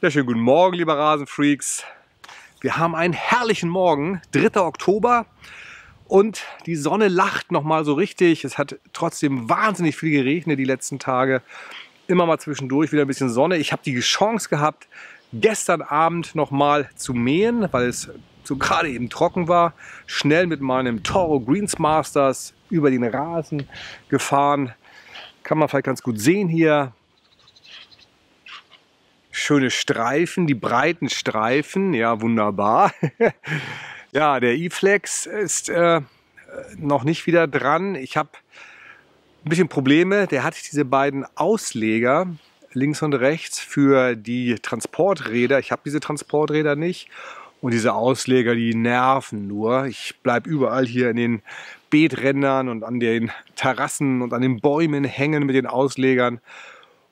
Ja, schönen guten Morgen, liebe Rasenfreaks. Wir haben einen herrlichen Morgen, 3. Oktober. Und die Sonne lacht noch mal so richtig. Es hat trotzdem wahnsinnig viel geregnet die letzten Tage. Immer mal zwischendurch wieder ein bisschen Sonne. Ich habe die Chance gehabt, gestern Abend noch mal zu mähen, weil es so gerade eben trocken war. Schnell mit meinem Toro Greensmasters über den Rasen gefahren. Kann man vielleicht ganz gut sehen hier schöne Streifen, die breiten Streifen, ja wunderbar. ja, der E-Flex ist äh, noch nicht wieder dran. Ich habe ein bisschen Probleme. Der hat diese beiden Ausleger links und rechts für die Transporträder. Ich habe diese Transporträder nicht. Und diese Ausleger, die nerven nur. Ich bleibe überall hier in den Beeträndern und an den Terrassen und an den Bäumen hängen mit den Auslegern.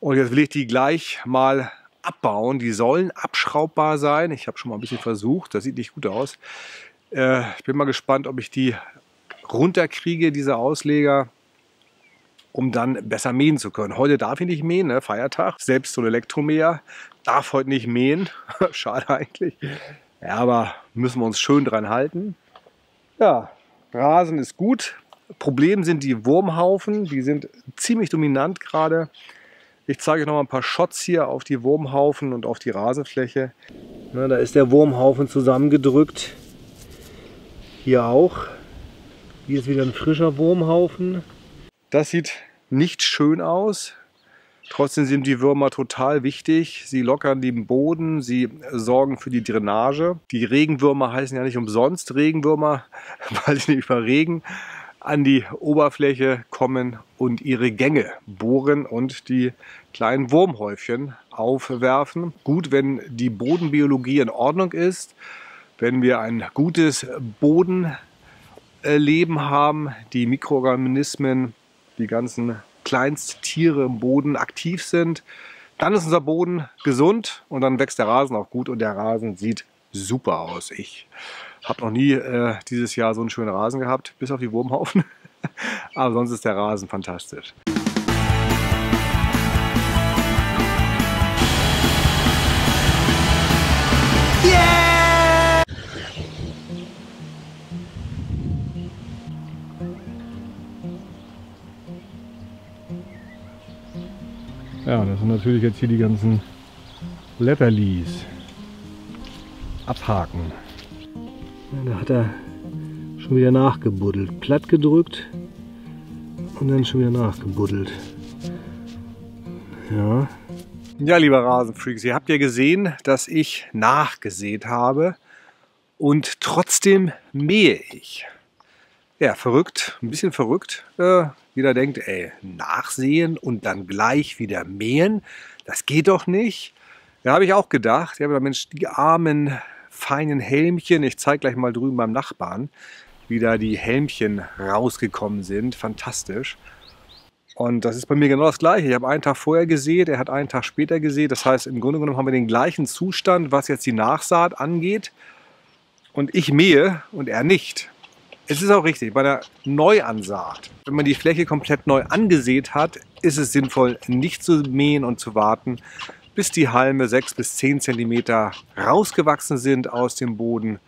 Und jetzt will ich die gleich mal abbauen. Die sollen abschraubbar sein. Ich habe schon mal ein bisschen versucht. Das sieht nicht gut aus. Äh, ich bin mal gespannt, ob ich die runterkriege, diese Ausleger, um dann besser mähen zu können. Heute darf ich nicht mähen, ne? Feiertag. Selbst so ein Elektromäher darf heute nicht mähen. Schade eigentlich. Ja, aber müssen wir uns schön dran halten. Ja, Rasen ist gut. Problem sind die Wurmhaufen. Die sind ziemlich dominant gerade. Ich zeige euch noch mal ein paar Shots hier auf die Wurmhaufen und auf die Rasenfläche. Na, da ist der Wurmhaufen zusammengedrückt. Hier auch. Hier ist wieder ein frischer Wurmhaufen. Das sieht nicht schön aus. Trotzdem sind die Würmer total wichtig. Sie lockern den Boden, sie sorgen für die Drainage. Die Regenwürmer heißen ja nicht umsonst Regenwürmer, weil sie nicht über Regen an die Oberfläche kommen und ihre Gänge bohren und die kleinen Wurmhäufchen aufwerfen. Gut, wenn die Bodenbiologie in Ordnung ist, wenn wir ein gutes Bodenleben haben, die Mikroorganismen, die ganzen Kleinsttiere im Boden aktiv sind, dann ist unser Boden gesund und dann wächst der Rasen auch gut und der Rasen sieht super aus. Ich habe noch nie äh, dieses Jahr so einen schönen Rasen gehabt, bis auf die Wurmhaufen. Aber sonst ist der Rasen fantastisch. Ja, das sind natürlich jetzt hier die ganzen Letterlies. Abhaken. Da hat er schon wieder nachgebuddelt. Platt gedrückt und dann schon wieder nachgebuddelt. Ja. Ja, lieber Rasenfreaks, ihr habt ja gesehen, dass ich nachgesät habe und trotzdem mähe ich. Ja, verrückt, ein bisschen verrückt. Äh, jeder denkt, ey, nachsehen und dann gleich wieder mähen, das geht doch nicht. Da habe ich auch gedacht, ja, Mensch, die armen feinen Helmchen. Ich zeige gleich mal drüben beim Nachbarn, wie da die Helmchen rausgekommen sind. Fantastisch. Und das ist bei mir genau das Gleiche. Ich habe einen Tag vorher gesät, er hat einen Tag später gesät. Das heißt, im Grunde genommen haben wir den gleichen Zustand, was jetzt die Nachsaat angeht. Und ich mähe und er nicht. Es ist auch richtig, bei der Neuansaat, wenn man die Fläche komplett neu angesät hat, ist es sinnvoll, nicht zu mähen und zu warten, bis die Halme 6 bis 10 cm rausgewachsen sind aus dem Boden.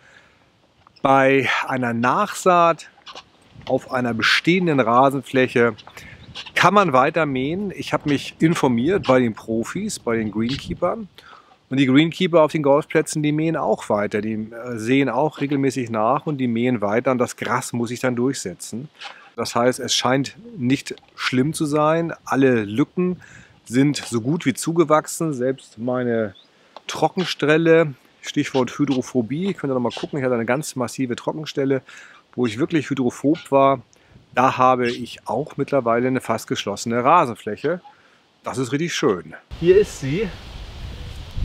Bei einer Nachsaat auf einer bestehenden Rasenfläche kann man weiter mähen. Ich habe mich informiert bei den Profis, bei den Greenkeepern. Und die Greenkeeper auf den Golfplätzen, die mähen auch weiter. Die äh, sehen auch regelmäßig nach und die mähen weiter und das Gras muss sich dann durchsetzen. Das heißt, es scheint nicht schlimm zu sein. Alle Lücken sind so gut wie zugewachsen. Selbst meine Trockenstelle, Stichwort Hydrophobie, könnt ihr noch mal gucken, ich hatte eine ganz massive Trockenstelle, wo ich wirklich hydrophob war. Da habe ich auch mittlerweile eine fast geschlossene Rasenfläche. Das ist richtig schön. Hier ist sie.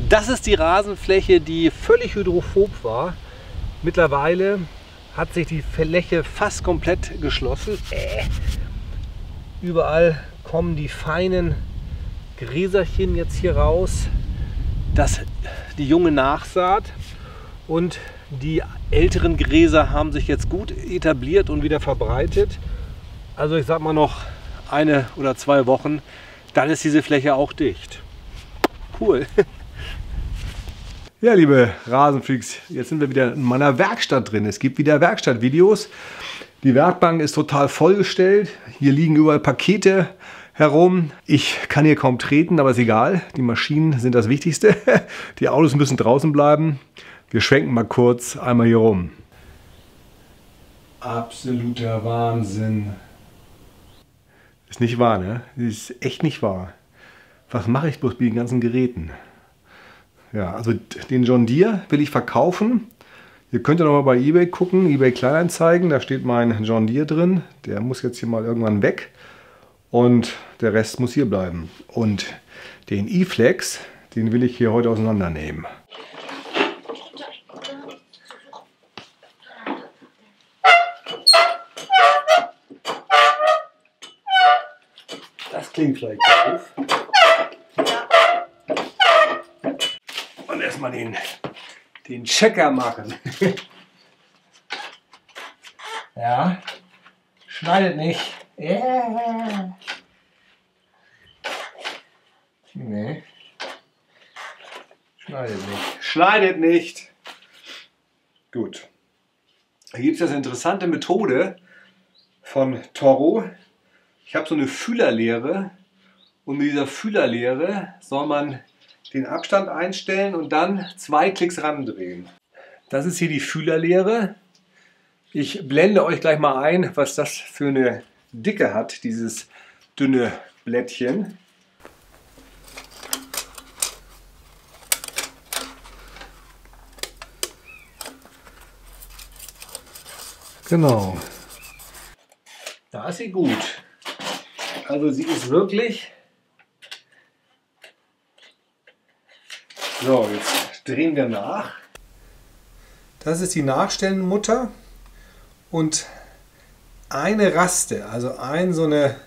Das ist die Rasenfläche, die völlig hydrophob war. Mittlerweile hat sich die Fläche fast komplett geschlossen. Äh. Überall kommen die feinen Gräserchen jetzt hier raus, das, die junge Nachsaat und die älteren Gräser haben sich jetzt gut etabliert und wieder verbreitet. Also ich sag mal noch eine oder zwei Wochen, dann ist diese Fläche auch dicht. Cool. Ja, liebe Rasenfreaks, jetzt sind wir wieder in meiner Werkstatt drin. Es gibt wieder Werkstattvideos. Die Werkbank ist total vollgestellt. Hier liegen überall Pakete herum. Ich kann hier kaum treten, aber ist egal. Die Maschinen sind das Wichtigste. Die Autos müssen draußen bleiben. Wir schwenken mal kurz einmal hier rum. Absoluter Wahnsinn. Ist nicht wahr, ne? Ist echt nicht wahr. Was mache ich bloß mit den ganzen Geräten? Ja, also den John Deere will ich verkaufen. Ihr könnt ja noch mal bei eBay gucken, eBay Kleinanzeigen, da steht mein John Deere drin. Der muss jetzt hier mal irgendwann weg und der Rest muss hier bleiben. Und den E-Flex, den will ich hier heute auseinandernehmen. Das klingt vielleicht doof. erstmal den, den Checker machen. ja, schneidet nicht. Yeah. Nee. Schneidet nicht. Schneidet nicht. Gut. Hier gibt es eine interessante Methode von Toro. Ich habe so eine Fühlerlehre und mit dieser Fühlerlehre soll man den Abstand einstellen und dann zwei Klicks randrehen. Das ist hier die Fühlerlehre. Ich blende euch gleich mal ein, was das für eine Dicke hat, dieses dünne Blättchen. Genau. Da ist sie gut. Also sie ist wirklich So, jetzt drehen wir nach. Das ist die Nachstellenmutter und eine Raste, also ein so eine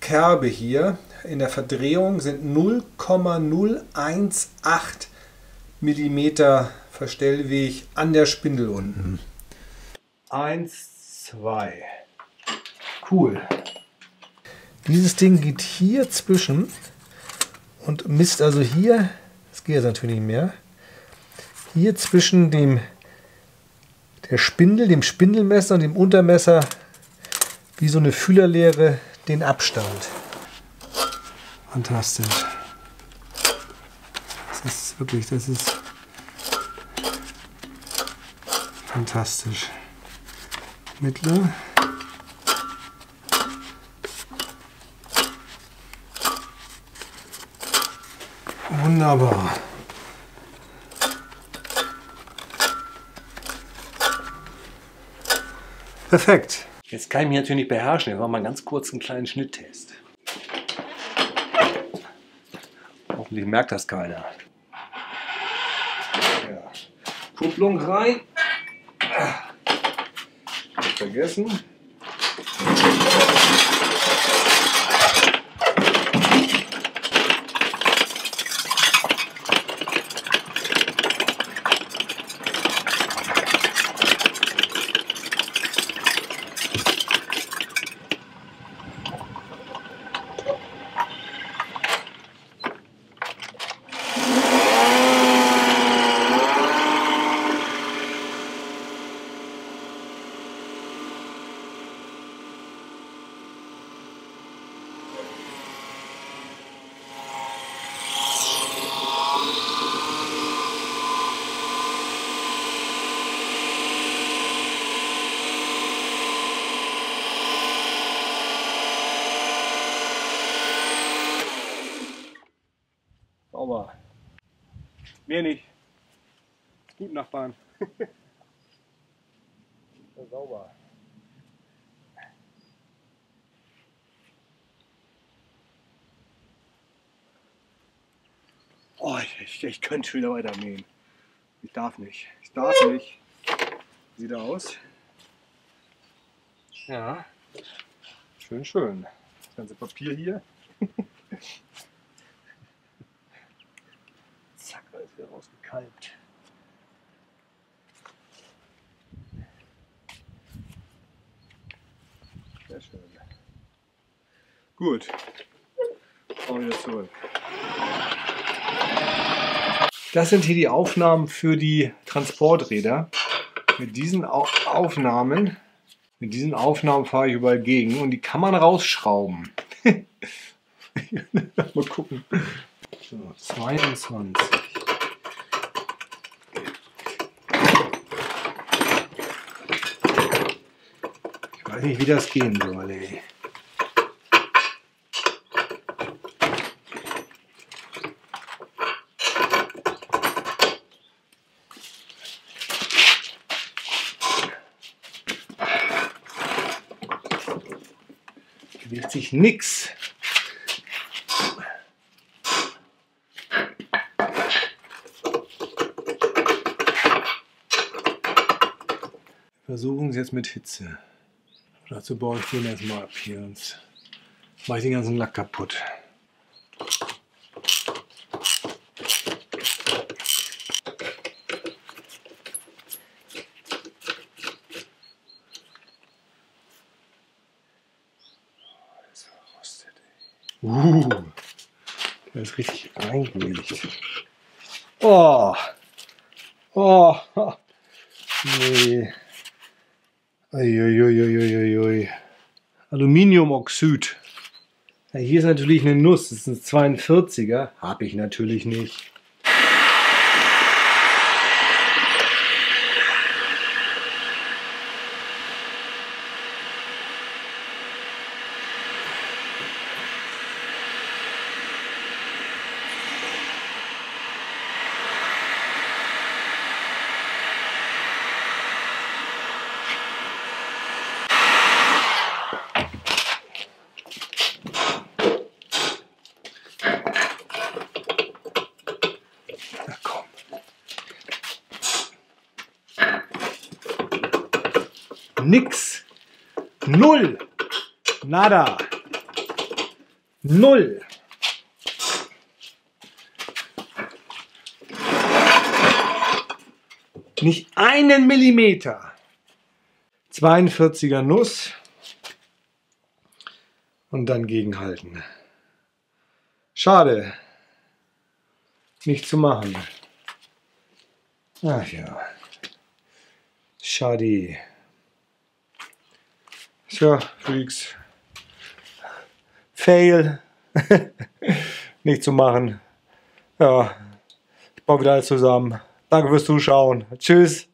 Kerbe hier in der Verdrehung sind 0,018 mm Verstellweg an der Spindel unten. Eins, zwei. Cool. Dieses Ding geht hier zwischen und misst also hier das geht jetzt natürlich nicht mehr. Hier zwischen dem der Spindel, dem Spindelmesser und dem Untermesser wie so eine Fühlerlehre den Abstand. Fantastisch. Das ist wirklich, das ist fantastisch. Mittler. Wunderbar. Perfekt. Jetzt kann ich mich natürlich nicht beherrschen. Jetzt machen wir mal ganz kurz einen kleinen Schnitttest. Hoffentlich merkt das keiner. Ja. Kupplung rein. Vergessen. Sauber. Mehr nicht. Gut, Nachbarn. sauber. Oh, ich, ich, ich könnte schon wieder weiter mähen. Ich darf nicht. Ich darf nicht. Sieht er aus? Ja. Schön, schön. Das ganze Papier hier. wieder rausgekalbt. Sehr schön. Gut. Fahren wieder zurück. Das sind hier die Aufnahmen für die Transporträder. Mit diesen Aufnahmen, mit diesen Aufnahmen fahre ich überall gegen und die kann man rausschrauben. Mal gucken. So, 22. Ich weiß nicht, wie das gehen soll, ey. Bewegt sich nichts. Versuchen Sie jetzt mit Hitze. Dazu baue ich den erstmal ab hier, sonst mache ich den ganzen Lack kaputt. Ist richtig eingelegt. Oh, oh, nee. Uiuiuiuiui. Aluminiumoxid. Ja, hier ist natürlich eine Nuss, das ist ein 42er. Habe ich natürlich nicht. Nix. Null. Nada. Null. Nicht einen Millimeter. 42er Nuss. Und dann gegenhalten. Schade. Nicht zu machen. Ach ja. Schade. Tja, Freaks. Fail. Nicht zu machen. Ja, ich baue wieder alles zusammen. Danke fürs Zuschauen. Tschüss.